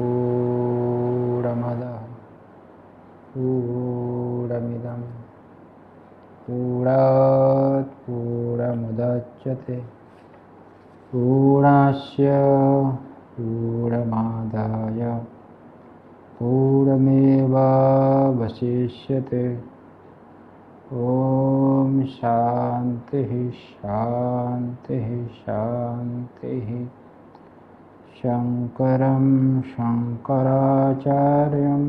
पूर्णमदः पूर्णमिदं पूर्णात् पूर्णमुदच्यते पूर्णस्य पूर्णमादाय पूर्णमेवावशिष्यते ॐ शान्तिः शान्तिः शान्तिः शङ्करं शङ्कराचार्यं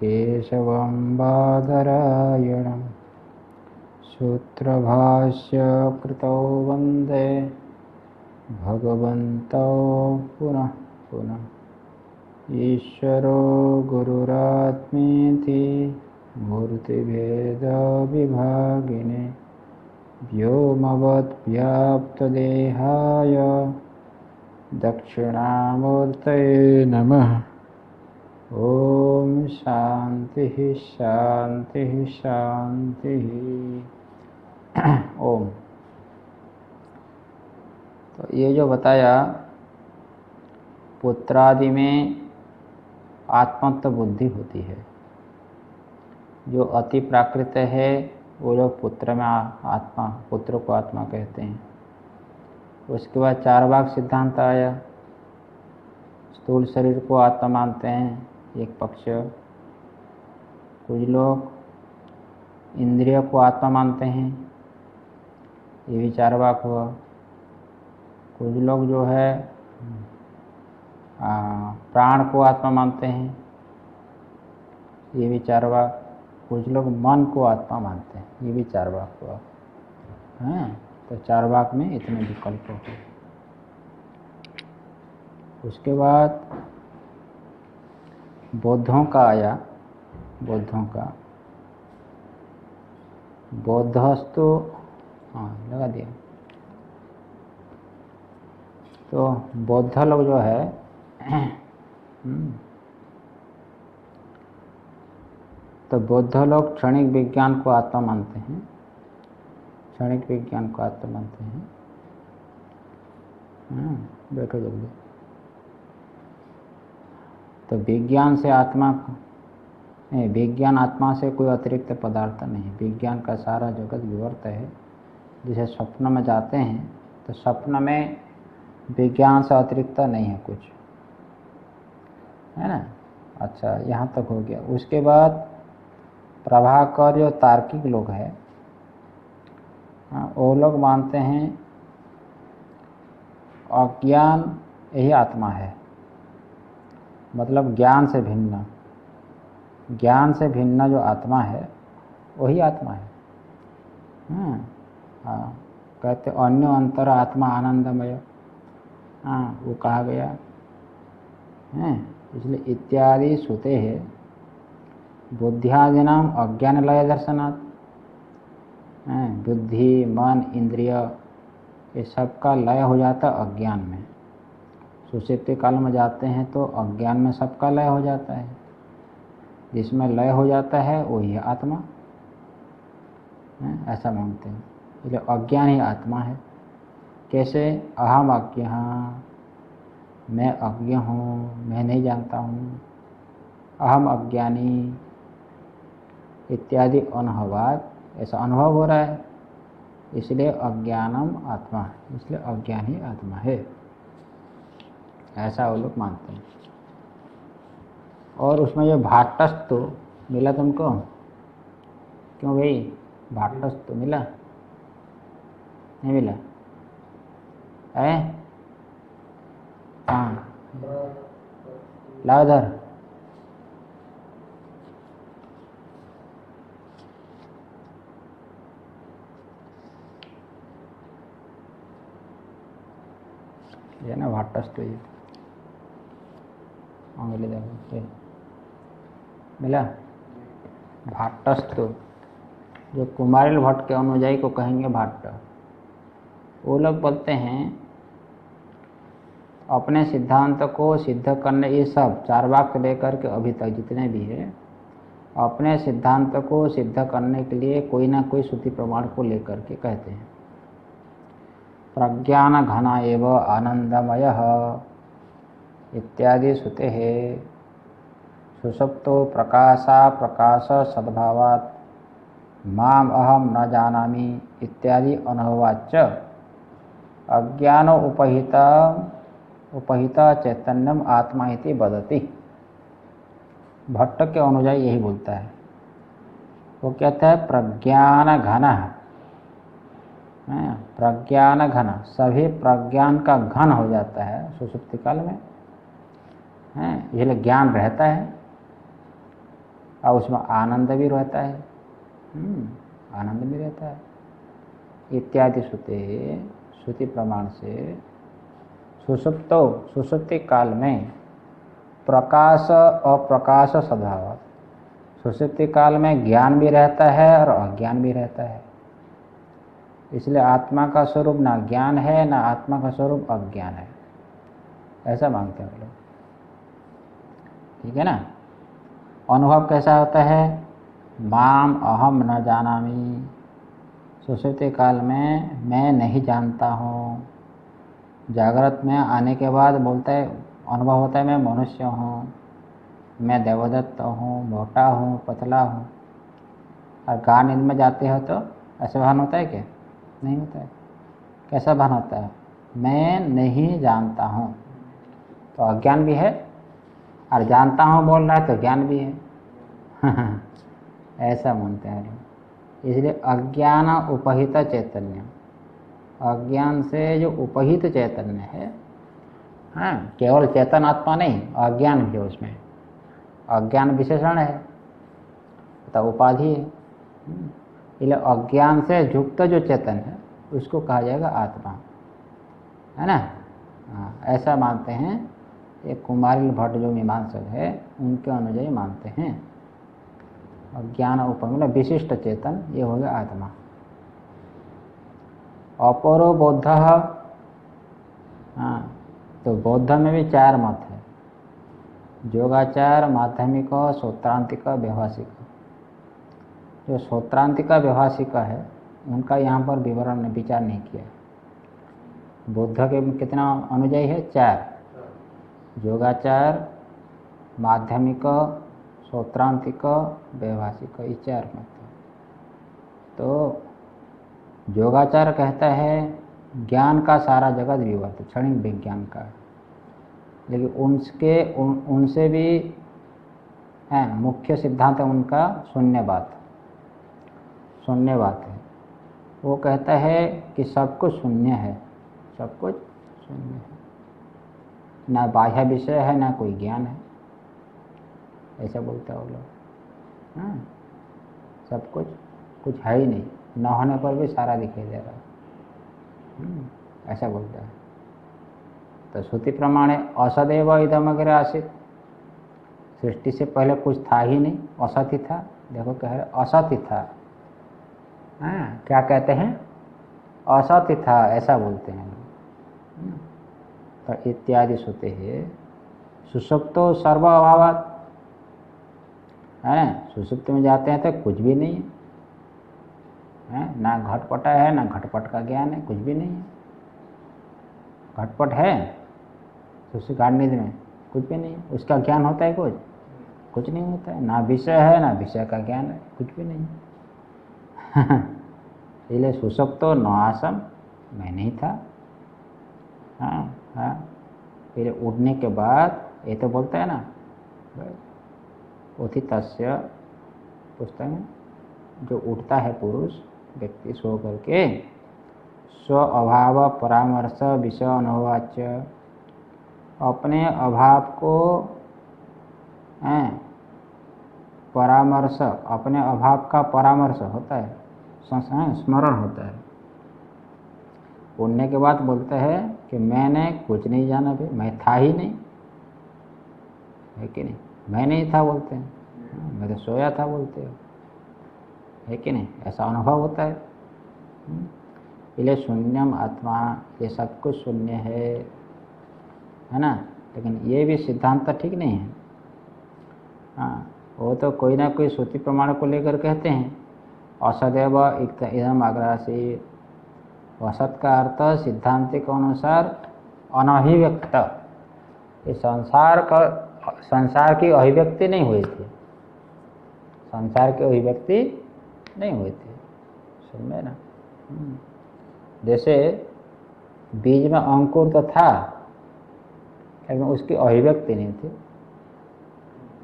केशवं बादरायणं सूत्रभाष्य कृतौ वन्दे भगवन्तौ पुनः पुनः। ईश्वरो गुरुरात्मेति मूर्तिभेदविभागिने व्योमवद्व्याप्तदेहाय दक्षिणामूर्तये नम। ॐ शांति शांति शांति ओम तो ये जो बताया, पुत्रादि में आत्मत्व बुद्धि होती है। जो अति प्राकृत है, वो लोग पुत्र में आत्मा, पुत्र को आत्मा कहते हैं। उसके बाद चार भाग सिद्धांत आया। स्थूल शरीर को आत्मा मानते हैं, एक पक्ष। कुछ लोग इंद्रिय को आत्मा मानते हैं, ये भी चार भाग हुआ। कुछ लोग जो है प्राण को आत्मा मानते हैं, ये भी चार भाग। कुछ लोग मन को आत्मा मानते हैं, ये भी चार भाग हुआ। हैं। तो चार भाग में इतने विकल्प हो उसके बाद बौद्धों का आया, बौद्धों का। बौद्धस्तु हाँ लगा दिया। तो बौद्ध लोग जो है तो बौद्ध लोग क्षणिक विज्ञान को आत्मा मानते हैं। क्षणिक विज्ञान को आत्मा मानते हैं। बैठो जल्दी तो विज्ञान से आत्मा नहीं, विज्ञान आत्मा से कोई अतिरिक्त पदार्थ नहीं विज्ञान का सारा जगत विवर्त है। जिसे स्वप्न में जाते हैं तो स्वप्न में विज्ञान से अतिरिक्त नहीं है कुछ। है ना? अच्छा यहाँ तक हो गया। उसके बाद प्रभाकर जो तार्किक लोग हैं वो लोग मानते हैं, अज्ञान यही आत्मा है। मतलब ज्ञान से भिन्न। ज्ञान से भिन्न जो आत्मा है, वही आत्मा है। हाँ कहते अन्य अंतर आत्मा आनंदमय। हाँ वो कहा गया। है, इसलिए इत्यादि सुते है। बुद्धियादि नाम अज्ञान लय दर्शनात्। बुद्धि, मन, इंद्रिय, ये सब का लय हो जाता अज्ञान में। सुषिप्ति काल में जाते हैं तो अज्ञान में सबका लय हो जाता है। जिसमें लय हो जाता है, वही आत्मा। है, ऐसा मानते हैं। इसलिए अज्ञान ही आत्मा है। कैसे? अहम अज्ञ मैं अज्ञ हूँ, मैं नहीं जानता हूँ। अहम अज्ञानी, इत्यादि अनुभवात ऐसा अनुभव हो रहा है। इसलिए अज्ञानम आत्मा, इसलिए अज्ञान ही आत्मा है। ऐसा वो लोग मानते हैं। और उसमें जो भाटस्तु मिला तुमको? क्यों भाई? भाटस्तु मिला? नहीं मिला? है? हाँ लाओ इधर ये ना भाटस्तु ये। आंगली देखो ये। मिला? भाटस्तु जो कुमारिल भट्ट के अनुजाई को कहेंगे भाट वो लोग बोलते हैं, अपने सिद्धांत को सिद्ध करने ये सब चार वाक्य लेकर के अभी तक जितने भी है, अपने सिद्धांत को सिद्ध करने के लिए कोई ना कोई श्रुति प्रमाण को लेकर के कहते हैं। प्रज्ञान घना एव आनंदमय इत्यादि श्रुते। सुसुप्तो प्रकाशा प्रकाश सद्भावात्। माम अहम न जानामि इत्यादि अनुभवाच अज्ञान उपहित उपहित चैतन्यम आत्मा इति बदती भट्ट के अनुजाई यही बोलता है। वो कहता है प्रज्ञान घन प्रज्ञान घन सभी प्रज्ञान का घन हो जाता है सुसुप्ति काल में। है इसलिए ज्ञान रहता है और उसमें आनंद भी रहता है। हम्म, आनंद भी रहता है। इत्यादि श्रुति श्रुति प्रमाण से सुसुप्तो सुसुप्ति काल में प्रकाश और प्रकाश स्वभाव। सुसुप्ति काल में ज्ञान भी रहता है और अज्ञान भी रहता है। इसलिए आत्मा का स्वरूप ना ज्ञान है, ना आत्मा का स्वरूप अज्ञान है। ऐसा मानते हैं लोग। ठीक है ना? अनुभव कैसा होता है? माम अहम न जानामी। सुश्रुति काल में मैं नहीं जानता हूँ। जागृत में आने के बाद बोलता है, अनुभव होता है, मैं मनुष्य हूँ। मैं देवदत्त हूँ, मोटा हूँ, पतला हूँ। और गा नींद में जाते हो तो ऐसा भान होता है क्या? नहीं होता है। कैसा भान होता है? मैं नहीं जानता हूँ। तो अज्ञान भी है और जानता हूँ बोल रहा है तो ज्ञान भी है। ऐसा मानते हैं लोग। इसलिए अज्ञान उपहित चैतन्य। अज्ञान से जो उपहित चैतन्य है हाँ केवल चेतन आत्मा नहीं, अज्ञान भी उसमें। अज्ञान विशेषण है तो उपाधि है। इसलिए अज्ञान से युक्त जो चेतन है, उसको कहा जाएगा आत्मा। है ना? हाँ ऐसा मानते हैं। ये कुमारिल भट्ट जो मीमांसक है, उनके अनुଯାयी मानते हैं। ज्ञान उप मतलब विशिष्ट चेतन, ये हो गया आत्मा। अपरो बौद्ध हाँ तो बौद्ध में भी चार मत है। योगाचार, माध्यमिक सोत्रांतिक व्यवहासिक। जो सोत्रांतिक व्यवहासिक है उनका यहाँ पर विवरण विचार नहीं किया। बुद्ध के कितना अनुयायी है? चार। योगाचार माध्यमिक सौत्रांतिक व्यवहासिक ये चार मत तो योगाचार कहता है ज्ञान का सारा जगत विवर्त क्षणिक विज्ञान का। लेकिन उनके उन, उनसे भी है मुख्य सिद्धांत उनका शून्य बात। शून्य बात है। वो कहता है कि सब कुछ शून्य है। सब कुछ शून्य है। ना बाह्य विषय है ना कोई ज्ञान है। ऐसा बोलता है वो लोग। हाँ सब कुछ कुछ है ही नहीं। न होने पर भी सारा दिखाई दे रहा है। हम्म, ऐसा बोलता है। तो श्रुति प्रमाण है असदैव इधम वगैरह आसित। सृष्टि से पहले कुछ था ही नहीं। असत ही था। देखो कह रहे असत ही था। हाँ। क्या कहते हैं? असत ही था, ऐसा बोलते हैं। तो इत्यादि श्रुति है। सुसुप्तो सर्व अभाव है? सुसुप्त में जाते हैं तो कुछ भी नहीं है। है? ना घटपटा है, ना घटपट का ज्ञान है, कुछ भी नहीं है। घटपट है सुश्री गांडीज में कुछ भी नहीं है। उसका ज्ञान होता है कुछ? कुछ नहीं होता है। ना विषय है, ना विषय का ज्ञान है, कुछ भी नहीं सुसुप्त तो नआसम मैं नहीं था। हाँ हाँ। फिर उड़ने के बाद, ये तो बोलता है ना तस्य पुस्तक में, जो उठता है पुरुष, व्यक्ति सो करके, स्व अभाव परामर्श विषय अनुभवाच अपने अभाव को परामर्श, अपने अभाव का परामर्श होता है। स्मरण होता है। उड़ने के बाद बोलते हैं कि मैंने कुछ नहीं जाना भी मैं था ही नहीं। है कि नहीं? मैं नहीं था बोलते हैं। हाँ, मैं तो सोया था बोलते हो। है कि नहीं? ऐसा अनुभव होता है। हम्म। इसलिए शून्यम आत्मा ये सब कुछ शून्य है। है ना? लेकिन ये भी सिद्धांत ठीक नहीं है। हाँ वो तो कोई ना कोई श्रुति प्रमाण को लेकर कहते हैं। असदैव इदम आग्रासी असत का अर्थ सिद्धांत के अनुसार अनभिव्यक्त। ये संसार का, संसार की अभिव्यक्ति नहीं हुई थी। संसार की अभिव्यक्ति नहीं हुई थी। समझे ना। हम्म। जैसे बीज में अंकुर तो था, लेकिन उसकी अभिव्यक्ति नहीं थी।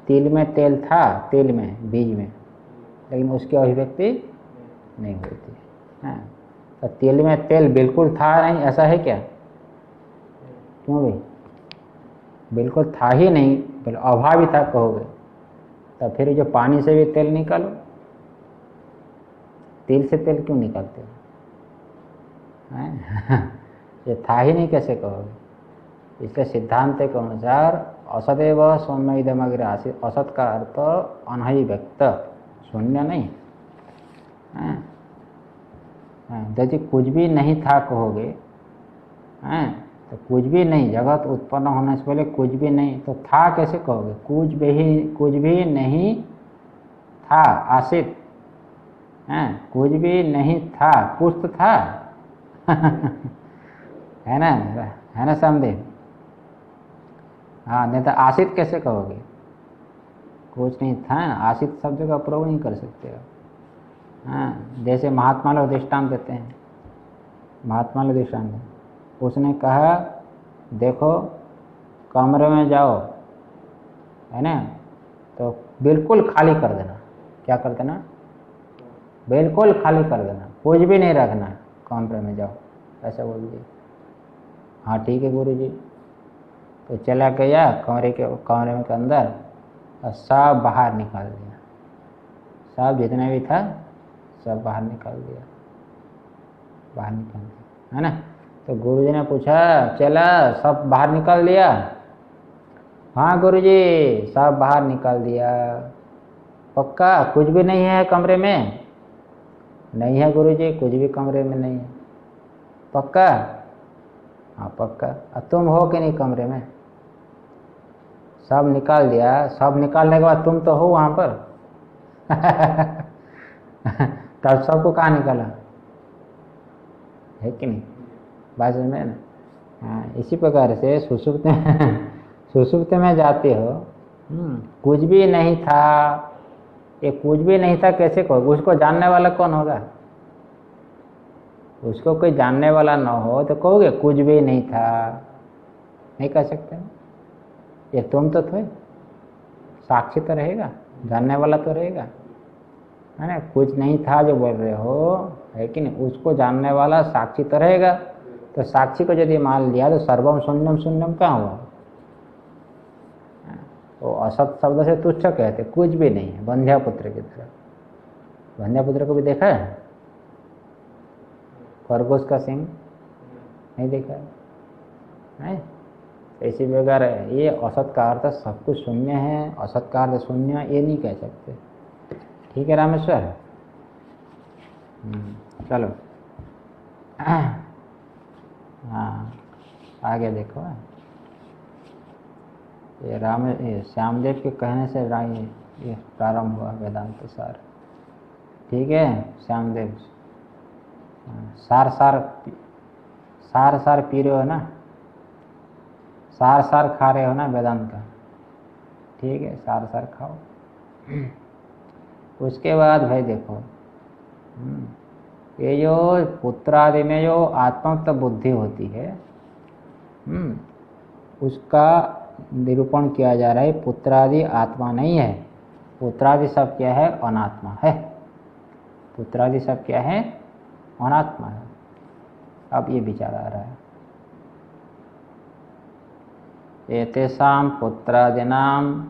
तिल में तेल था, तिल में, बीज में। लेकिन उसकी अभिव्यक्ति नहीं थी हाँ। तो तेल में तेल बिल्कुल था नहीं ऐसा है क्या? क्यों भाई? बिल्कुल था ही नहीं बिल्कुल अभाव ही था कहोगे। तो फिर जो पानी से भी तेल निकालो तेल से तेल क्यों निकालते हो? ये था ही नहीं कैसे कहोगे? इसलिए सिद्धांत के अनुसार असदैव सौम्य इदम अग्र असत का अर्थ अनही व्यक्त। शून्य नहीं। यदि कुछ भी नहीं था कहोगे, हैं तो कुछ भी नहीं, जगत उत्पन्न होने से पहले कुछ भी नहीं तो था कैसे कहोगे? कुछ भी कुछ भी नहीं था आशित हैं, कुछ भी नहीं था कुछ तो था। है ना? है ना समदेव हाँ नहीं तो आशित कैसे कहोगे? कुछ नहीं था ना, आशित शब्द का प्रयोग नहीं कर सकते हो हाँ जैसे महात्मा लोग दृष्टान देते हैं। महात्मा लोग दृष्टांत उसने कहा, देखो, कमरे में जाओ, है ना? तो बिल्कुल खाली कर देना। क्या कर देना? बिल्कुल खाली कर देना। कुछ भी नहीं रखना, कमरे में जाओ। ऐसा बोल दिए हाँ ठीक है गुरु जी तो चला गया कमरे के कमरे के अंदर। और सब बाहर निकाल दिया सब जितना भी था, सब बाहर निकाल दिया बाहर निकाल दिया है ना? तो गुरु जी ने पूछा, चला, सब बाहर निकाल दिया? हाँ गुरु जी सब बाहर निकाल दिया। पक्का? कुछ भी नहीं है कमरे में? नहीं है गुरु जी कुछ भी कमरे में नहीं है। पक्का? हाँ पक्का। तुम हो कि नहीं कमरे में? सब निकाल दिया। सब निकालने के बाद तुम तो हो वहाँ पर। तब सबको कहाँ निकाला? है कि नहीं? बात में ना? हाँ इसी प्रकार से सुसुप्त सुसुप्त में जाते हो। हम्म, कुछ भी नहीं था। ये कुछ भी नहीं था कैसे कहो उसको जानने वाला कौन होगा? उसको कोई जानने वाला ना हो तो कहोगे कुछ भी नहीं था। नहीं कह सकते? ये तुम तो थे। साक्षी तो रहेगा, जानने वाला तो रहेगा। है ना कुछ नहीं था जो बोल रहे हो, है कि नहीं? उसको जानने वाला साक्षी तो रहेगा। तो साक्षी को यदि मान लिया तो सर्वम शून्यम शून्यम कहाँ हुआ? तो असत शब्द से तुच्छ कहते, कुछ भी नहीं है बंध्या पुत्र की तरह। बंध्या पुत्र को भी देखा है? खरगोश का सिंह? नहीं देखा है? ऐसी प्रकार ये औसत का अर्थ सब कुछ शून्य है औसत का अर्थ शून्य ये नहीं कह सकते। ठीक है रामेश्वर? हम्म, चलो। हाँ आगे देखो। ये राम ये श्यामदेव के कहने से ये प्रारंभ हुआ वेदांत सार। ठीक है श्यामदेव। सार सार सार सार रहे हो ना? सार सार खा रहे हो ना वेदांत का? ठीक है सार सार खाओ। उसके बाद भाई देखो हम्म, ये जो पुत्रादि में जो आत्मक्त बुद्धि होती है हम्म, उसका निरूपण किया जा रहा है पुत्रादि आत्मा नहीं है। पुत्रादि सब क्या है? अनात्मा है। पुत्रादि सब क्या है? अनात्मा है। अब ये विचार आ रहा है। एतेषा पुत्रादीनाम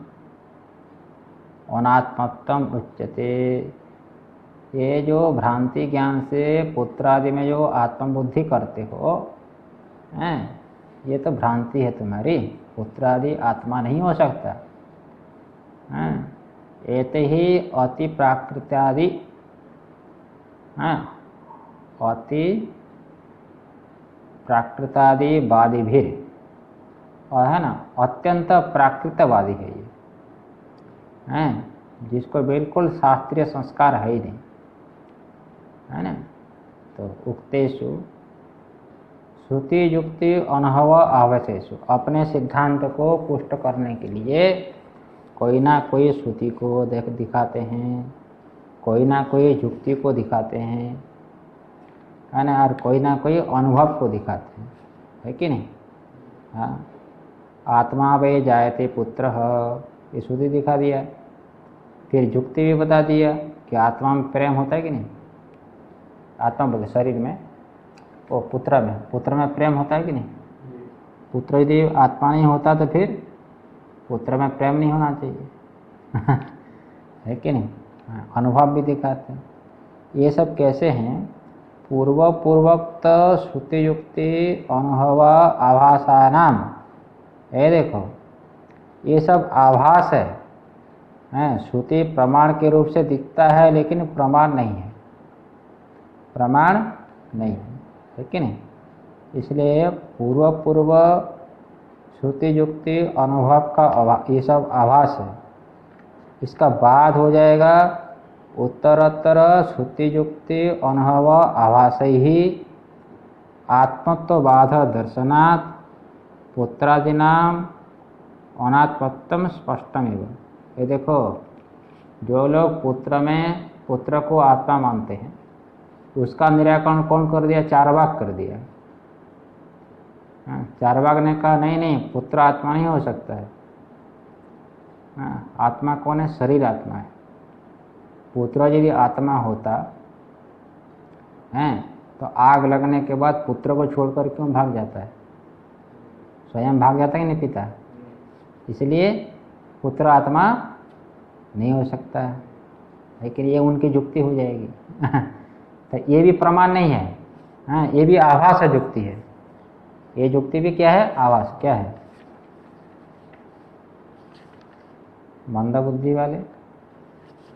अनात्मत्तम उच्चते ये जो भ्रांति ज्ञान से पुत्रादि में जो आत्मबुद्धि करते हो, हैं, ये तो भ्रांति है तुम्हारी। पुत्रादि आत्मा नहीं हो सकता। हैं, एते ही अति प्राकृत्यादि, हैं, अति प्राकृतादि वादी भी और है ना, अत्यंत प्राकृतवादी है ये। हैं? जिसको बिल्कुल शास्त्रीय संस्कार है ही नहीं। है ना? तो उक्तेषु श्रुति युक्ति अनुभव आवशेषु अपने सिद्धांत को पुष्ट करने के लिए कोई ना कोई श्रुति को देख दिखाते हैं, कोई ना कोई युक्ति को दिखाते हैं, है ना? और कोई ना कोई अनुभव को दिखाते हैं। है कि नहीं? हाँ। आत्मा वे जायते पुत्र। ये श्रुति दिखा दिया फिर युक्ति भी बता दिया कि आत्मा में प्रेम होता है कि नहीं? आत्मा बोले शरीर में। वो पुत्र में। पुत्र में प्रेम होता है कि नहीं? पुत्र यदि आत्मा नहीं होता तो फिर पुत्र में प्रेम नहीं होना चाहिए। है कि नहीं? हाँ, अनुभव भी दिखाते हैं। ये सब कैसे हैं? पूर्व पूर्वोक्त श्रुति युक्ति अनुभव आभासा नाम ये देखो, ये सब आभास है। हैं, श्रुति प्रमाण के रूप से दिखता है, लेकिन प्रमाण नहीं है। प्रमाण नहीं है ठीक है नहीं? इसलिए पूर्व पूर्व श्रुति युक्ति अनुभव का ये सब आभास है। इसका बाद हो जाएगा, उत्तरोत्तर श्रुति युक्ति अनुभव आभास ही आत्मत्वबाध दर्शनात् पुत्रादिनाम अनात्मत्तम स्पष्टम एवं ये देखो जो लोग पुत्र में पुत्र को आत्मा मानते हैं उसका निराकरण कौन कर दिया? चार भाग कर दिया। हाँ, चार भाग ने कहा नहीं नहीं पुत्र आत्मा नहीं हो सकता है। हाँ, आत्मा कौन है? शरीर आत्मा है। पुत्र यदि आत्मा होता है तो आग लगने के बाद पुत्र को छोड़कर क्यों भाग जाता है? स्वयं भाग जाता है नहीं पिता? इसलिए पुत्र आत्मा नहीं हो सकता। है लेकिन ये उनकी जुक्ति हो जाएगी। तो ये भी प्रमाण नहीं है। हाँ ये भी आभास है जुक्ति है। ये जुक्ति भी क्या है? आवास क्या है? मंद बुद्धि वाले।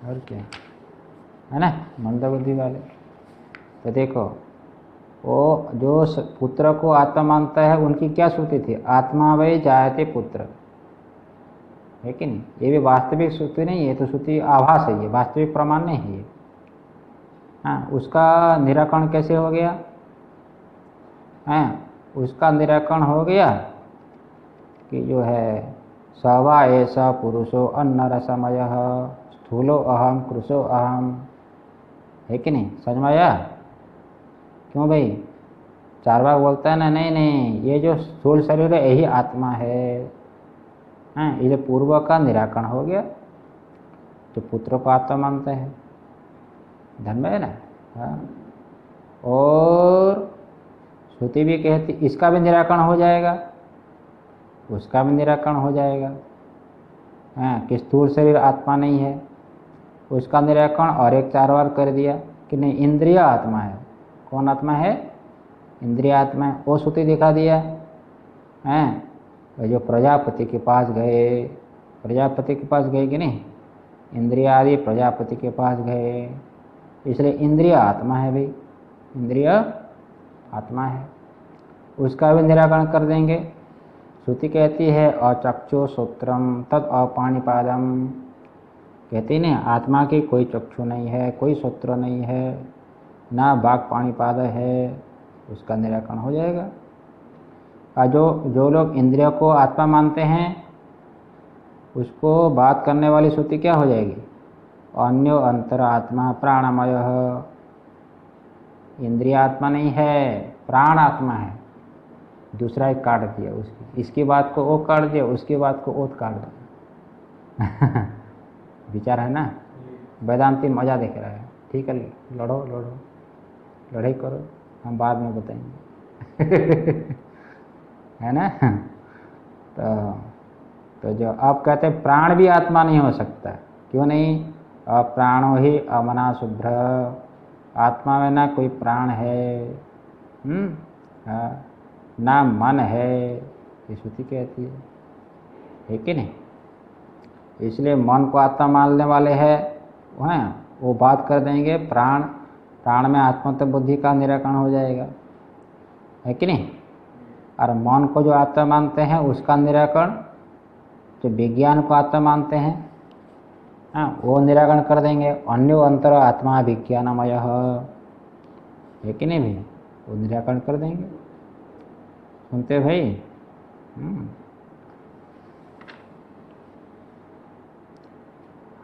और क्या? है ना? मंदा बुद्धि वाले। तो देखो वो जो पुत्र को आत्मा मानता है, उनकी क्या श्रुति थी? आत्मा वही जायते पुत्र। है कि नहीं? ये भी वास्तविक श्रुति नहीं है तो श्रुति आभास है, ये वास्तविक प्रमाण नहीं है हाँ उसका निराकरण कैसे हो गया? हाँ उसका निराकरण हो गया कि जो है, सवा ऐसा पुरुषो अन्न रसमय स्थूलो अहम कृषो अहम है कि नहीं? समझ क्यों भाई? चार बार बोलता है ना, नहीं नहीं, ये जो स्थूल शरीर है, यही आत्मा है। हैं, ये पूर्व का निराकरण हो गया तो पुत्र को आत्मा मानते हैं। धन में है ना? हाँ। और श्रुति भी कहती, इसका भी निराकरण हो जाएगा। उसका भी निराकरण हो जाएगा। हाँ कि स्थूल शरीर आत्मा नहीं है। उसका निराकरण और एक चार बार कर दिया कि नहीं, इंद्रिय आत्मा है। कौन आत्मा है? इंद्रिय आत्मा है। वो श्रुति दिखा दिया हैं। तो जो प्रजापति के पास गए, प्रजापति के पास गए कि नहीं? इंद्रिय आदि प्रजापति के पास गए। इसलिए इंद्रिय आत्मा है भाई। इंद्रिय आत्मा है। उसका भी निराकरण कर देंगे। श्रुति कहती है, अचक्षु सूत्रम तद अपाणिपादम कहती नहीं, आत्मा की कोई चक्षु नहीं है, कोई सूत्र नहीं है। ना बाघ पाणीपाद है उसका निराकरण हो जाएगा। और जो जो लोग इंद्रियों को आत्मा मानते हैं उसको बात करने वाली श्रुति क्या हो जाएगी? अन्यो अंतर आत्मा प्राणमय। इंद्रिय आत्मा नहीं है प्राण आत्मा है। दूसरा एक काट दिया उसकी। इसकी बात को वो काट दिया उसकी बात को ओत काट दिया। विचार है ना? वेदांति मज़ा देख रहा है। ठीक है लड़ो लड़ो। लड़ाई करो, हम बाद में बताएँगे। है ना? तो तो जो आप कहते हैं, प्राण भी आत्मा नहीं हो सकता। क्यों नहीं? प्राणो ही अमना शुभ्र। आत्मा में ना कोई प्राण है हम्म? ना मन है, ये श्रुति कहती है। है कि नहीं? इसलिए मन को आत्मा मानने वाले हैं हैं, वो बात कर देंगे, प्राण प्राण में आत्मत्व बुद्धि का निराकरण हो जाएगा। है कि नहीं? और मन को जो आत्मा मानते हैं, उसका निराकरण, जो विज्ञान को आत्मा मानते हैं हाँ वो निराकरण कर देंगे। अन्य अंतर आत्मा विज्ञानमय। है कि नहीं भी वो निराकरण कर देंगे। सुनते भाई?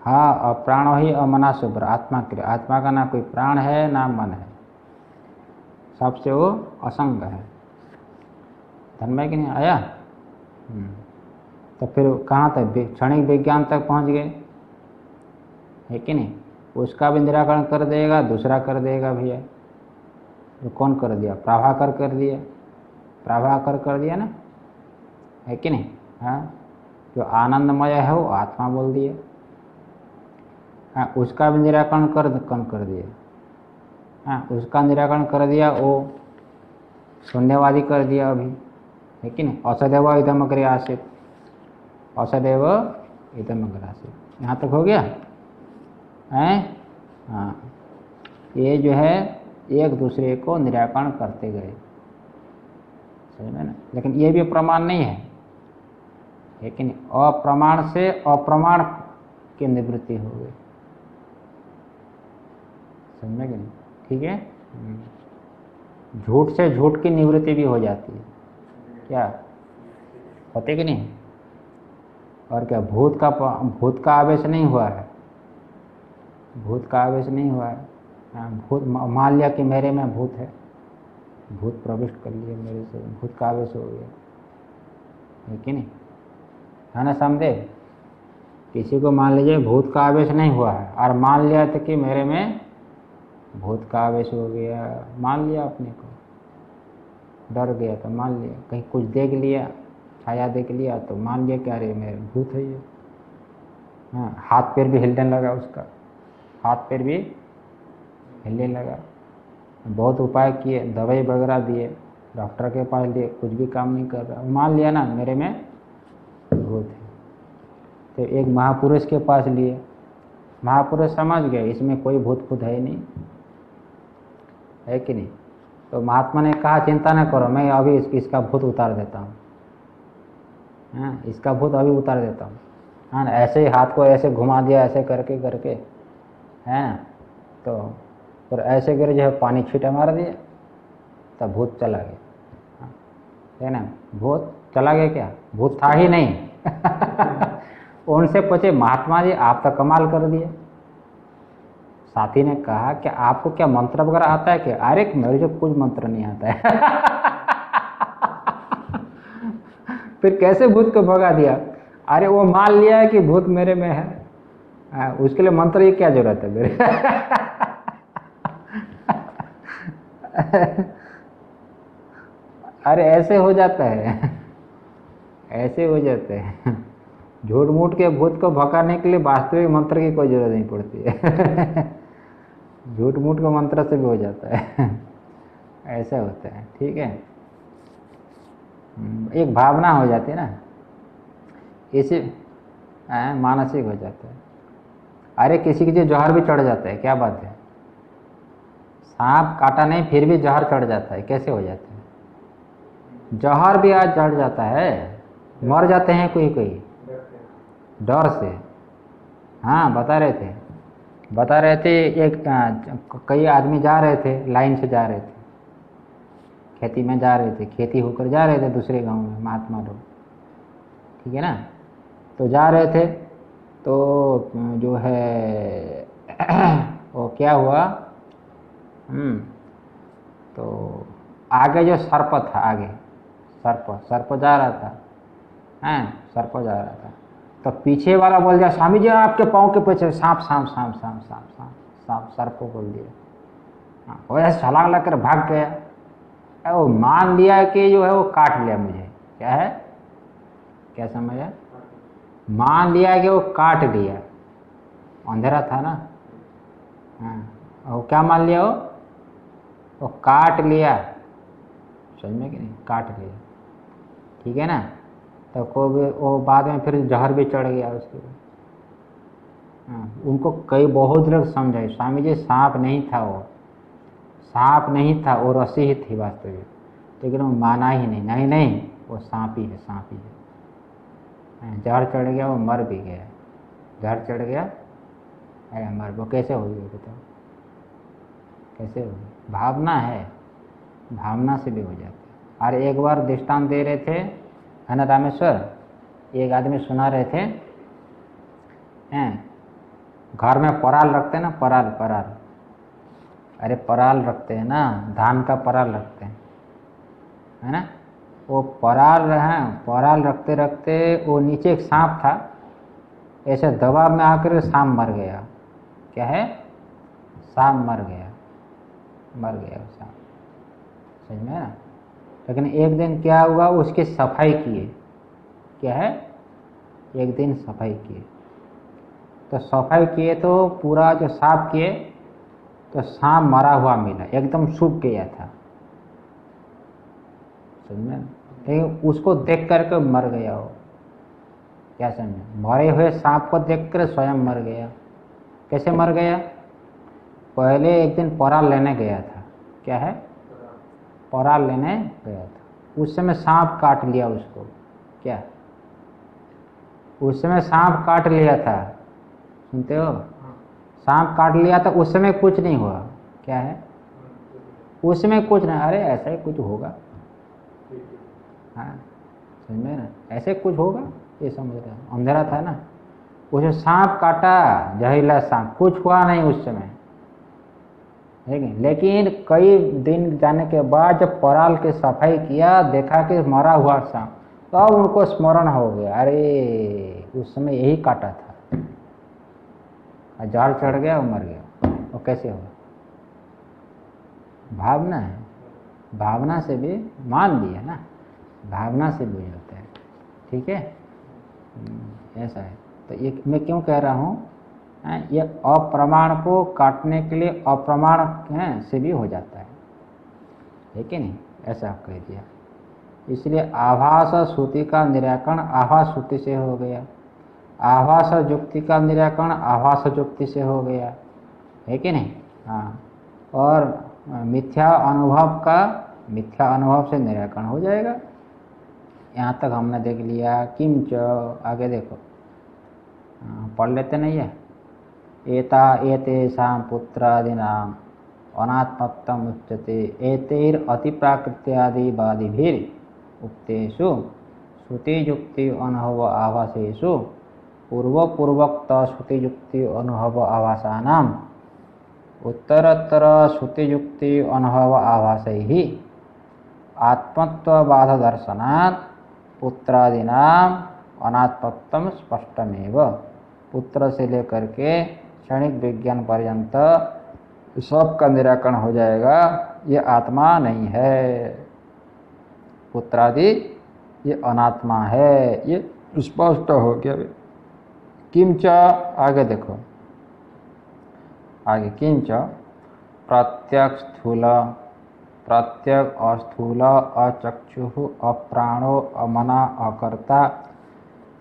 हाँ प्राण ही अमना शुभ्र आत्मा के आत्मा का ना कोई प्राण है, ना मन है। सबसे वो असंग है। धनमय कि नहीं? आया? हम्म। तो फिर कहाँ तक? क्षणिक विज्ञान तक पहुँच गए। है कि नहीं? उसका भी निराकरण कर देगा, दूसरा कर देगा भैया। जो कौन कर दिया? प्रभाकर कर दिया। प्रभाकर कर दिया ना? है कि नहीं? हाँ? जो आनंदमय है वो आत्मा बोल दिया। हाँ उसका भी निराकरण कर कम कर दिया। हाँ उसका निराकरण कर दिया, वो शून्यवादी कर दिया अभी। है कि नहीं असदैव इधम अग्रे आसित। असदैव इधम अग्र आसित। यहाँ तक हो गया? हैं? हाँ। ये जो है, एक दूसरे को निराकरण करते गए। समझ में ना? लेकिन ये भी प्रमाण नहीं है। लेकिन अप्रमाण से अप्रमाण की निवृत्ति हो गई। समझ नहीं ठीक है। झूठ से झूठ की निवृत्ति भी हो जाती है। क्या? होते कि नहीं? और क्या भूत का भूत का आवेश नहीं हुआ है? भूत का आवेश नहीं हुआ है। हाँ, भूत मान लिया कि मेरे में भूत है। भूत प्रविष्ट कर लिए मेरे से। भूत का आवेश हो गया। है नहीं? है ना समझे? किसी को मान लीजिए भूत का आवेश नहीं हुआ है। और मान लिया था कि मेरे में भूत का आवेश हो गया, मान लिया अपने को। डर गया तो मान लिया, कहीं कुछ देख लिया, छाया देख लिया तो मान लिया क्या अरे मेरे भूत है ये। हाँ हाथ पैर भी हिलने लगा उसका। हाथ पैर भी हिलने लगा। बहुत उपाय किए, दवाई वगैरह दिए, डॉक्टर के पास लिए, कुछ भी काम नहीं कर रहा। मान लिया ना, मेरे में भूत है। तो एक महापुरुष के पास लिए। महापुरुष समझ गए, इसमें कोई भूत है ही नहीं। है कि नहीं? तो महात्मा ने कहा चिंता न करो मैं अभी इस, इसका भूत उतार देता हूँ। हाँ इसका भूत अभी उतार देता हूँ। हाँ ऐसे ही हाथ को ऐसे घुमा दिया ऐसे करके करके। है ना तो फिर ऐसे गिर जो है पानी छीटा मार दिया तब भूत चला गया। हाँ, है ना? भूत चला गया क्या? भूत था ही नहीं। उनसे पूछे महात्मा जी आप तो कमाल कर दिए। साथी ने कहा कि आपको क्या मंत्र वगैरह आता है क्या अरे मेरे जो कुछ मंत्र नहीं आता है? फिर कैसे भूत को भगा दिया? अरे वो मान लिया है कि भूत मेरे में है। आ, उसके लिए मंत्र की क्या ज़रूरत है मेरे? अरे ऐसे हो जाता है। ऐसे हो जाते हैं। झूठ मूठ के भूत को भगाने के लिए वास्तविक मंत्र की कोई ज़रूरत नहीं पड़ती। है झूठ मूठ का मंत्र से भी हो जाता है। ऐसा होता है ठीक है? हम्म, एक भावना हो जाती है ना इसे मानसिक हो जाता है। अरे किसी की जहर भी चढ़ जाता है क्या बात है? सांप काटा नहीं फिर भी जहर चढ़ जाता है कैसे हो जाता है? जहर भी आज चढ़ जाता है मर जाते हैं कोई कोई डर से। हाँ बता रहे थे। बता रहे थे एक कई आदमी जा रहे थे लाइन से जा रहे थे। खेती में जा रहे थे खेती होकर जा रहे थे दूसरे गाँव में महात्मा लोग। ठीक है ना? तो जा रहे थे तो जो है वो क्या हुआ? हम्म, तो आगे जो सर्प था आगे सर्प सर्प जा रहा था। हैं सर्प जा रहा था। तो पीछे वाला बोल दिया, स्वामी जी, आपके पाँव के पीछे सांप सांप सांप सांप सांप सांप सांप सर्प बोल दिया। हाँ वो ऐसे छलांग लग कर भाग गया। वो मान लिया कि जो है वो काट लिया मुझे। क्या है? क्या समझा मान लिया कि वो काट लिया। अंधेरा था ना? हाँ और क्या मान लिया वो? वो काट लिया। समझ में कि नहीं? काट लिया। ठीक है ना? तो को भी वो बाद में फिर जहर भी चढ़ गया उसके। हाँ उनको कई बहुत लोग समझाए स्वामी जी सांप नहीं था वो। सांप नहीं था वो रस्सी ही थी वास्तविक। लेकिन वो माना ही नहीं। नहीं नहीं वो सांप ही है सांप ही है। हाँ, जहर चढ़ गया वो मर भी गया। जहर चढ़ गया अरे मर वो कैसे हो गया बताओ? कैसे हो भावना है। भावना से भी हो जाता और एक बार दृष्टांत दे रहे थे है ना रामेश्वर, एक आदमी सुना रहे थे, हैं, घर में पराल रखते हैं ना, पराल पराल। अरे पराल रखते हैं ना, धान का पराल रखते हैं, है ना? वो पराल रहे, पराल रखते रखते वो नीचे एक सांप था, ऐसे दबाव में आकर सांप मर गया। क्या है? सांप मर गया मर गया सांप। समझ में ना? लेकिन एक दिन क्या हुआ? उसकी सफ़ाई किए। क्या है? एक दिन सफ़ाई किए। तो सफ़ाई किए तो पूरा जो साफ़ किए तो सांप मरा हुआ मिला। एकदम सूख गया था। समझ? लेकिन उसको देख करके मर गया वो। क्या समझे? मरे हुए सांप को देख कर स्वयं मर गया। कैसे मर गया? पहले एक दिन परा लेने गया था। क्या है? परा लेने गया था। उस समय सांप काट लिया उसको। क्या? उस समय सांप काट लिया था। सुनते हो? सांप काट लिया था उस समय कुछ नहीं हुआ। क्या है? उस समय कुछ नहीं अरे ऐसा ही कुछ होगा। हाँ समझ में ना? ऐसे कुछ होगा? ये समझ रहे अंधेरा था ना? उसे सांप काटा जहरीला सांप। कुछ हुआ नहीं उस समय। लेकिन कई दिन जाने के बाद जब पराल की सफ़ाई किया देखा कि मरा हुआ सांप तो उनको स्मरण हो गया अरे उस समय यही काटा था। जहर चढ़ गया और मर गया। वो कैसे होगा भावना है। भावना से भी मान लिया ना। भावना से भी होता है। ठीक है? हम्म, ऐसा है। तो ये मैं क्यों कह रहा हूँ? ये अप्रमाण को काटने के लिए अप्रमाण हैं से भी हो जाता है। ठीक है नहीं? ऐसा कह दिया। इसलिए आभास श्रुति का निराकरण आभास श्रुति से हो गया। आभास युक्ति का निराकरण आभास युक्ति से हो गया। है कि नहीं? हाँ। और मिथ्या अनुभव का मिथ्या अनुभव से निराकरण हो जाएगा। यहाँ तक हमने देख लिया। किंच आगे देखो। हाँ, पढ़ लेते नहीं है? एता एतेषां पुत्रादीनाम् अनात्मत्तम उच्यते। एतेर अतिप्राकृत्यादिवादिभिर उक्तेषु श्रुतियुक्ति अनुभव आभासेषु श्रुतियुक्ति अनुभव आभासानाम श्रुतियुक्ति अनुभव आभास ही आत्मत्वबाध दर्शनात् पुत्रादीना अनात्मत्व स्पष्टमेव। पुत्र से लेकर के क्षणिक विज्ञान पर्यंत सब का निराकरण हो जाएगा, ये आत्मा नहीं है। पुत्रादि, ये अनात्मा है। ये स्पष्ट हो गया। किंच, आगे देखो। आगे किंच प्रत्यक्ष स्थूल प्रत्यक अस्थूल अचक्षु, अप्राणो, अमना, अकर्ता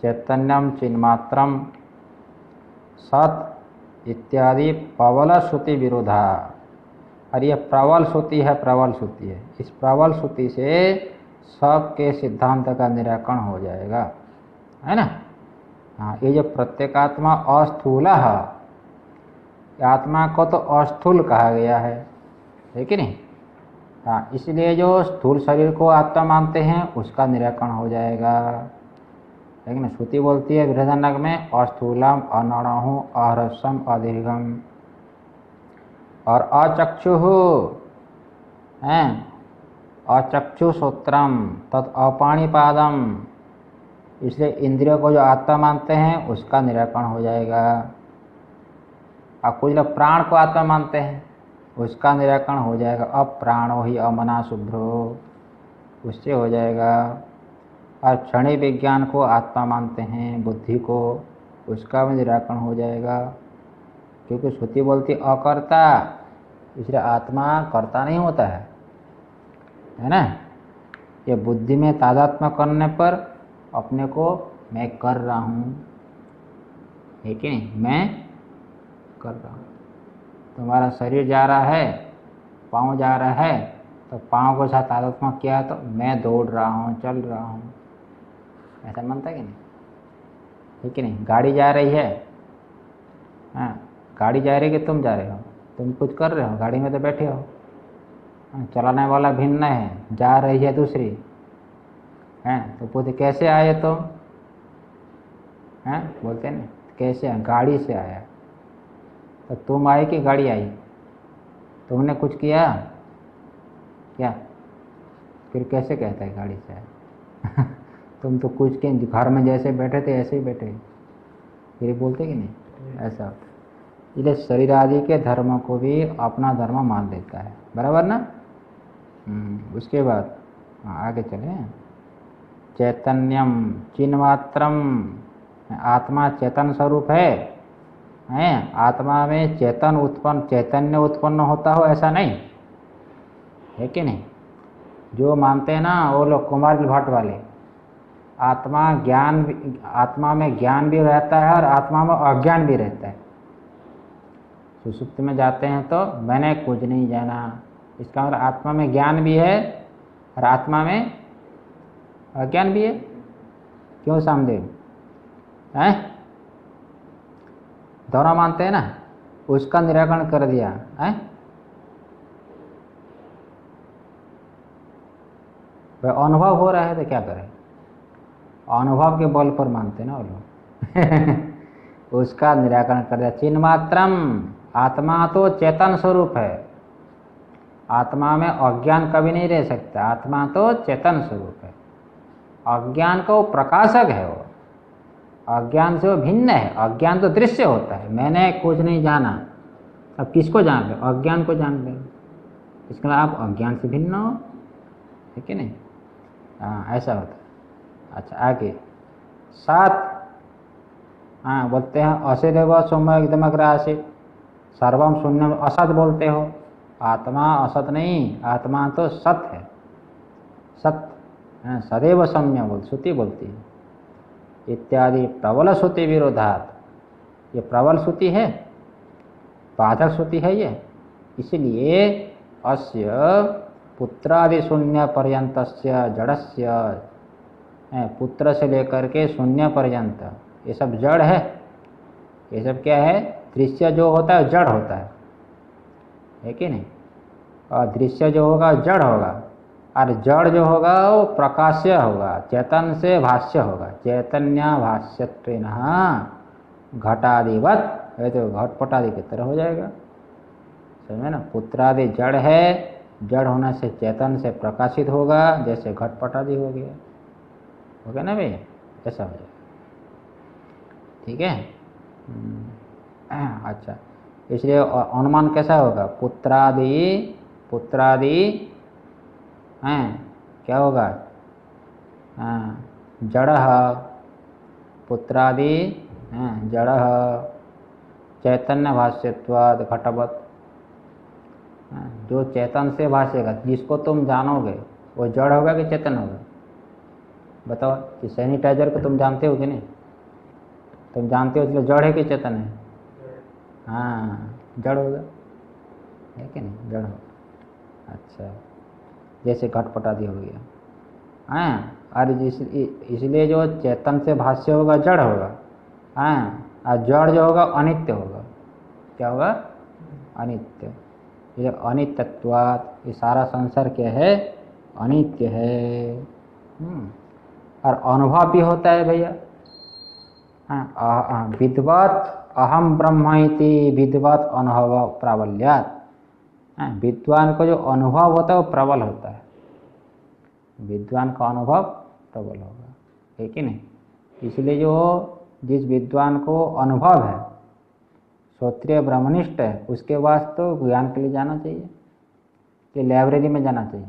चैतन्यम चिन्मात्रम सत इत्यादि प्रबल श्रुति विरोधा और यह प्रबल श्रुति है, प्रबल श्रुति है। इस प्रबल श्रुति से सबके सिद्धांत का निराकरण हो जाएगा। है ना? हाँ ये जो प्रत्येकात्मा अस्थूल है आत्मा को तो अस्थूल कहा गया है ठीक है कि नहीं? हाँ इसलिए जो स्थूल शरीर को आत्मा मानते हैं, उसका निराकरण हो जाएगा। लेकिन श्रुति बोलती है बृहदानक में अस्थूलम अनणु अहरसम अदीर्घम और अचक्षु, हैं? अचक्षु सूत्रम तत् अपाणीपादम। इसलिए इंद्रियों को जो आत्मा मानते हैं, उसका निराकरण हो जाएगा। और कुछ लोग प्राण को आत्मा मानते हैं, उसका निराकरण हो जाएगा। अब प्राणो ही अमना शुभ्रो, उससे हो जाएगा। और क्षणि विज्ञान को, आत्मा मानते हैं, बुद्धि को, उसका भी निराकरण हो जाएगा। क्योंकि श्रुति बोलती अकर्ता। इसलिए आत्मा कर्ता नहीं होता है। है ना? ये बुद्धि में तादात्म्य करने पर अपने को मैं कर रहा हूँ। है कि नहीं? मैं कर रहा हूँ। तुम्हारा शरीर जा रहा है, पाँव जा रहा है तो पाँव के साथ आत्मा किया तो मैं दौड़ रहा हूँ, चल रहा हूँ। ऐसा मानता है कि नहीं? ठीक है नहीं? गाड़ी जा रही है। हाँ गाड़ी जा रही है कि तुम जा रहे हो? तुम कुछ कर रहे हो? गाड़ी में तो बैठे हो। चलाने वाला भिन्न है, जा रही है दूसरी। हैं तो पूछते कैसे आए तुम? तो? हैं, बोलते ना, कैसे गाड़ी से आया। तो तुम आए कि गाड़ी आई? तुमने कुछ किया? क्या? फिर कैसे कहता है गाड़ी से आया? तुम तो कुछ के घर में जैसे बैठे थे ऐसे ही बैठे फिर बोलते कि नहीं? ऐसा। इसलिए शरीर आदि के धर्म को भी अपना धर्म मान लेता है। बराबर ना? हम्म, उसके बाद आगे चले। चैतन्यम चिन्मात्रम आत्मा चेतन स्वरूप है। हैं? आत्मा में चेतन उत्पन्न चैतन्य उत्पन्न होता हो ऐसा नहीं। है कि नहीं? जो मानते हैं ना वो लोग कुमार भट्ट वाले। आत्मा ज्ञान आत्मा में ज्ञान भी रहता है और आत्मा में अज्ञान भी रहता है। सुसुप्त में जाते हैं तो मैंने कुछ नहीं जाना। इसका मतलब आत्मा में ज्ञान भी है और आत्मा में अज्ञान भी है। क्यों सामदेव? हैं? दोनों मानते हैं ना? उसका निराकरण कर दिया। है? अनुभव हो रहा है तो क्या करें? अनुभव के बल पर मानते ना वो लोग। उसका निराकरण कर दिया। चिन्ह मात्रम आत्मा तो चेतन स्वरूप है। आत्मा में अज्ञान कभी नहीं रह सकता। आत्मा तो चेतन स्वरूप है। अज्ञान का वो प्रकाशक है वो। अज्ञान से वो भिन्न है। अज्ञान तो दृश्य होता है। मैंने कुछ नहीं जाना। अब किसको जान रहे अज्ञान को जान रहे इसके आप अज्ञान से भिन्न हो। ठीक है नहीं? हाँ ऐसा होता है। अच्छा आगे। सात। हाँ बोलते हैं असिदेव सौम्य एकदम राशि। सर्वम शून्य असत बोलते हो। आत्मा असत नहीं आत्मा तो सत है। सत। हाँ, सदैव सम्य बोल श्रुति बोलती है। इत्यादि प्रबल श्रुति विरोधात। ये प्रबल श्रुति है बाधक श्रुति है ये। इसलिए अस्य पुत्रादि शून्य पर्यंत जड़स्य पुत्र से लेकर के शून्य पर्यंत। ये सब जड़ है। ये सब क्या है? दृश्य जो होता है, जड़ होता है। है कि नहीं? और दृश्य जो होगा, जड़ होगा। और जड़ जो होगा, वो प्रकाश्य होगा, चेतन से भाष्य होगा। चैतन्य भाष्यत्व घटादिवत है तो घटपटादि की तरह हो जाएगा। समझे ना? पुत्रादि जड़ है, जड़ होने से चेतन से प्रकाशित होगा, जैसे घटपटादि हो गया। हो गया ना भैया? ऐसा हो जाएगा। ठीक है? हम्म, अच्छा। इसलिए अनुमान कैसा होगा? पुत्रादि पुत्रादि हैं? क्या होगा? हाँ, जड़ पुत्रादि जड़ चैतन्य भाष्यत्वाद घटवत। हाँ, जो चैतन से भाष्यगा जिसको तुम जानोगे वो जड़ होगा कि चेतन होगा? बताओ कि सैनिटाइजर को तुम जानते हो कि नहीं? तुम जानते हो इसलिए जड़ है कि चेतन है? हाँ जड़ होगा। है कि नहीं? जड़ होगा। अच्छा जैसे घटपटादि हो गया। हाँ और जिस इसलिए जो चेतन से भाष्य होगा जड़ होगा। हाँ और जड़ जो होगा अनित्य होगा। क्या होगा? अनित्य। ये अनित्यत्वात ये सारा संसार क्या है? अनित्य है। हम्म, और अनुभव भी होता है भैया। हाँ विद्वत अहम ब्रह्म विद्वत अनुभव प्राबल्यात। हाँ, विद्वान को जो अनुभव होता है वो प्रबल होता है। विद्वान का अनुभव प्रबल होगा ठीक है नहीं? इसलिए जो जिस विद्वान को अनुभव है श्रोत्रिय ब्रह्मनिष्ठ है उसके पास तो ज्ञान के लिए जाना चाहिए कि लाइब्रेरी में जाना चाहिए।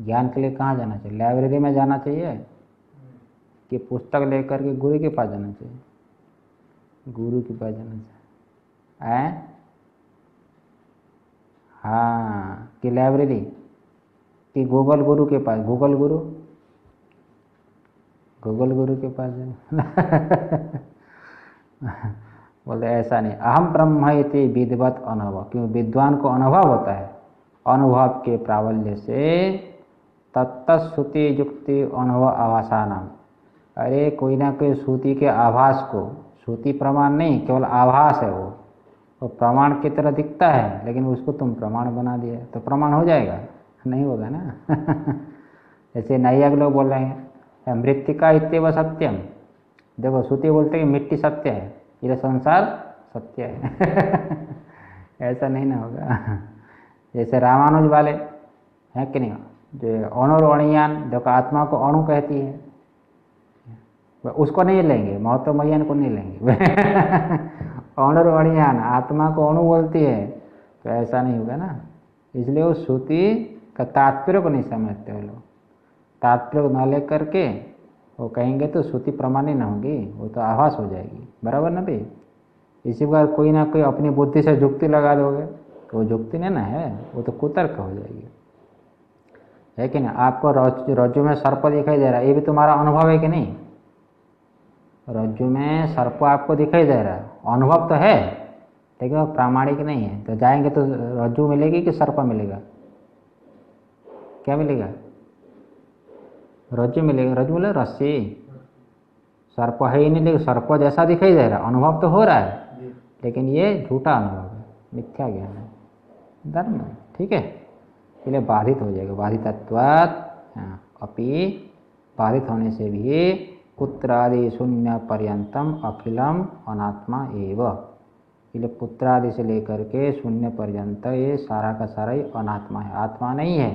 ज्ञान के लिए कहाँ जाना चाहिए? लाइब्रेरी में जाना चाहिए कि पुस्तक लेकर के गुरु के पास जाना चाहिए? गुरु के पास जाना चाहिए। हाँ? कि लाइब्रेरी, कि गूगल गुरु के पास, गूगल गुरु? गूगल गुरु के पास जाना बोलते, ऐसा नहीं अहम ब्रह्म इति विधिवत अनुभव। क्यों? विद्वान को अनुभव होता है, अनुभव के प्राबल्य से तत्तश्रुति युक्ति अनुभव आभासानाम। अरे, कोई ना कोई श्रुति के आभास को, श्रुति प्रमाण नहीं, केवल आभास है वो। वो प्रमाण की तरह दिखता है, लेकिन उसको तुम प्रमाण बना दिया तो प्रमाण हो जाएगा? नहीं होगा ना? जैसे नैयाक लोग बोल रहे हैं मृतिका इतव सत्यम देखो, श्रुति बोलते हैं मिट्टी सत्य है, ये संसार सत्य है। ऐसा नहीं ना होगा। जैसे रामानुज वाले, हैं कि नहीं? जो अणु अणियान देखो आत्मा को अणु कहती है उसको नहीं लेंगे, महत्व मैयान को नहीं लेंगे। अणु अणियान आत्मा को अणु बोलती है तो ऐसा नहीं होगा ना। इसलिए वो श्रुति का तात्पर्य को नहीं समझते वो लोग। तात्पर्य न ले करके वो कहेंगे तो श्रुति प्रमाणी ना होगी, वो तो आभास हो जाएगी। बराबर ना भाई? इसी बार कोई ना कोई अपनी बुद्धि से जुक्ति लगा दोगे तो वो जुक्ति नहीं ना है, वो तो कुतर्क हो जाएगी। है कि ना आपको रज्जु में सर्प दिखाई दे रहा है। ये भी तुम्हारा अनुभव है कि नहीं? रज्जु में सर्प आपको दिखाई दे रहा है। अनुभव तो है, लेकिन वो प्रामाणिक नहीं है। तो जाएँगे तो रज्जु मिलेगी कि सर्प मिलेगा? क्या मिलेगा? रज्जु मिलेगा। रज्जु मिले रस्सी। सर्प है ही नहीं, लेकिन सर्प जैसा दिखाई दे रहा है। अनुभव तो हो रहा है, लेकिन ये झूठा अनुभव है। मिथ्या ज्ञान है। धर्म ठीक है? इसलिए बाधित हो जाएगा। बाधितत्वात हाँ, अपि बाधित होने से भी पुत्रादि शून्य पर्यंतम अखिलम अनात्मा एव। इसलिए पुत्रादि से लेकर के शून्य पर्यंत ये सारा का सारा ही अनात्मा है। आत्मा नहीं है।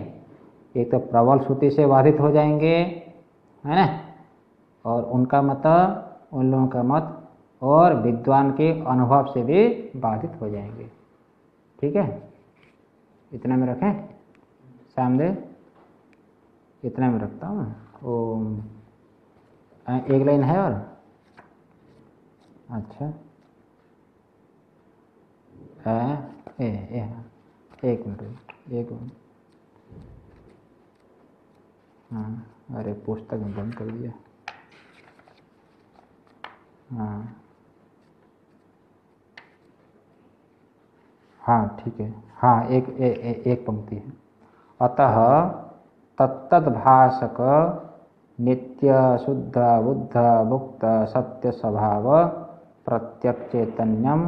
एक तो प्रबल श्रुति से बाधित हो जाएँगे है ना? और उनका मत उन लोगों का मत और विद्वान के अनुभव से भी बाधित हो जाएँगे। ठीक है? इतना में रखें। सामने इतना में रखता हूँ। ओम। एक लाइन है और? अच्छा। ए, ए, ए, एक मिनट एक मिनट। हाँ अरे पुस्तक में बंद कर दिया। हाँ। हाँ ठीक है। हाँ एक ए, ए, एक पंक्ति है। अतः तत्तभाषक नित्य शुद्ध बुद्ध मुक्त सत्य स्वभाव प्रत्यक चैतन्यम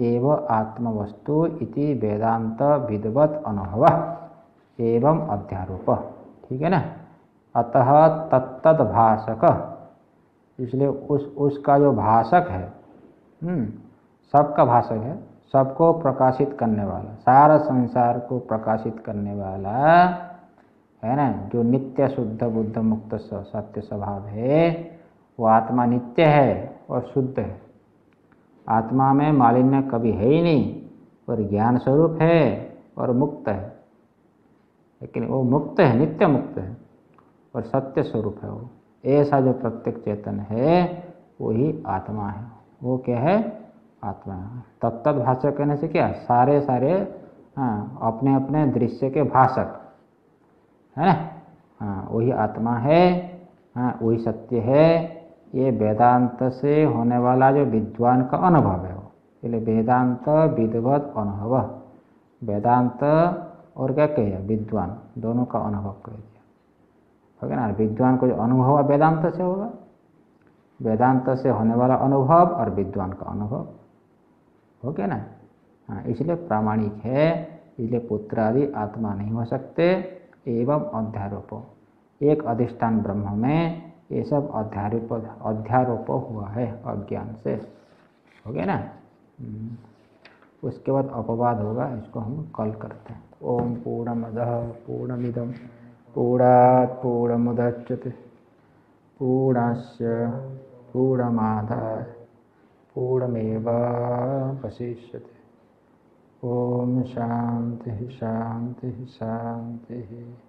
एव आत्मवस्तु इति वेदांत विद्वत अनुभव। एवं अध्यारोप। ठीक है ना? अतः तत्तद भाषक इसलिए उस उसका जो भाषक है हम्म, सबका भाषक है। सबको प्रकाशित करने वाला, सारा संसार को प्रकाशित करने वाला, है ना? जो नित्य शुद्ध, बुद्ध मुक्त सत्य स्वभाव है, वो आत्मा नित्य है और शुद्ध है। आत्मा में मालिन्य कभी है ही नहीं और ज्ञान स्वरूप है और मुक्त है। लेकिन वो मुक्त है, नित्य मुक्त है और सत्य स्वरूप है वो। ऐसा जो प्रत्येक चेतन है वही आत्मा है। वो क्या है? आत्मा। तत्त भाषक कहने से क्या? सारे सारे हाँ अपने अपने दृश्य के भाषक। है ना? हाँ वही आत्मा है हाँ वही सत्य है, ये वेदांत से होने वाला जो विद्वान का अनुभव है वो। इसलिए वेदांत विद्वत अनुभव। वेदांत और क्या कहिए विद्वान। दोनों का अनुभव कह। दिया हो गया ना? विद्वान को जो अनुभव वेदांत से होगा। वेदांत से होने वाला अनुभव और विद्वान का अनुभव। हो गया ना? हाँ इसलिए प्रामाणिक है, इसलिए पुत्र आदि आत्मा नहीं हो सकते, एवं अध्यारोप। एक अधिष्ठान ब्रह्म में ये सब अध्यारोप अध्यारोप हुआ है अज्ञान से। हो गया ना? हम्म। उसके बाद अपवाद होगा, इसको हम कल करते हैं। ओम पूर्णमद पूर्णमिदम पूर्णात् पूर्णमुदच्यते। पूर्णस्य पूर्णमादाय। पूर्णमेवावशिष्यते ओम शान्तिः शांति शान्तिः।